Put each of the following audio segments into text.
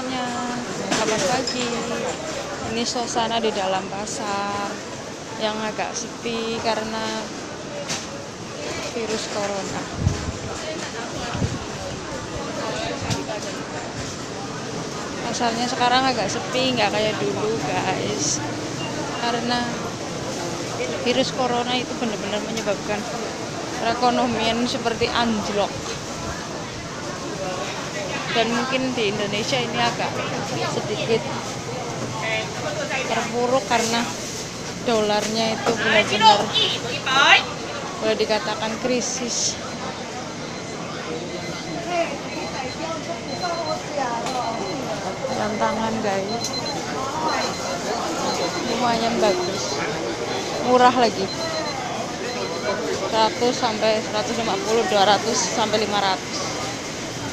semuanya Selamat pagi Ini suasana di dalam pasar Yang agak sepi karena Virus corona. Pasarnya sekarang agak sepi nggak kayak dulu guys. Karena Virus corona itu benar-benar menyebabkan Perekonomian seperti anjlok dan mungkin di Indonesia ini agak sedikit terpuruk karena dolarnya itu benar-benar boleh dikatakan krisis. Tantangan guys. Lumayan bagus. Murah lagi. 100 sampai 150 200 sampai 500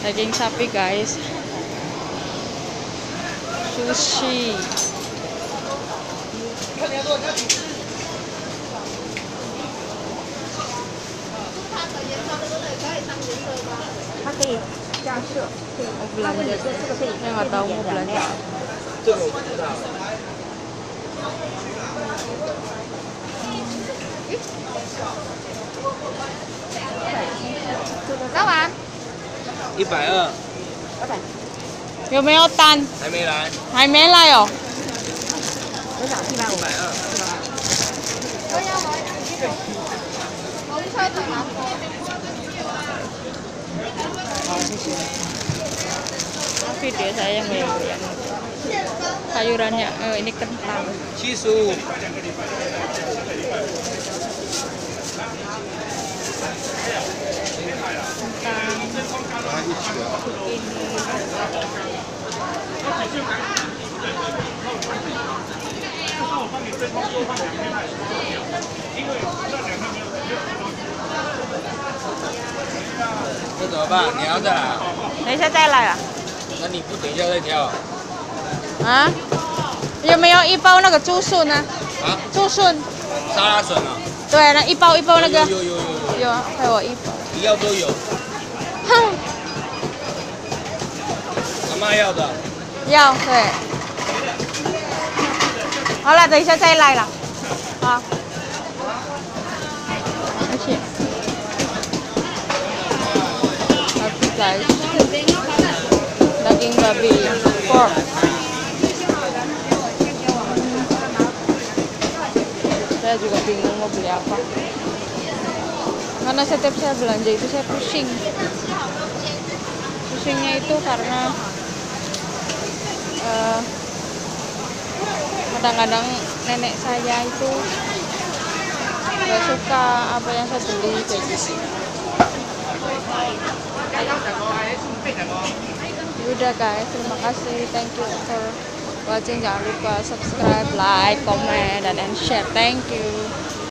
daging sapi guys. Sushi. Mau belanja saya nggak tahu mau belanja Kawan. 一百二，有没有单？还没来，还没来哦。一百二。Video saya yang yang sayurannya eh, ini kentang. 七 这怎么办？你要再来啊？等一下再来啊。那你不等一下再挑啊？啊？有没有一包那个竹笋呢？啊，竹笋，沙拉笋啊？对，那一包一包那个有有有有有，有，还有一包。你要都有。哼，阿妈要的，要对。好了，等一下再来了。好。而且 Tapi guys, daging babi pork. Saya juga bingung mau beli apa. Karena setiap saya belanja itu saya pusing. Pusingnya itu karena eh, kadang-kadang nenek saya itu nggak suka apa yang saya beli kayak gitu. Udah guys, terima kasih. Thank you for watching. Jangan lupa subscribe, like, comment, dan share. Thank you.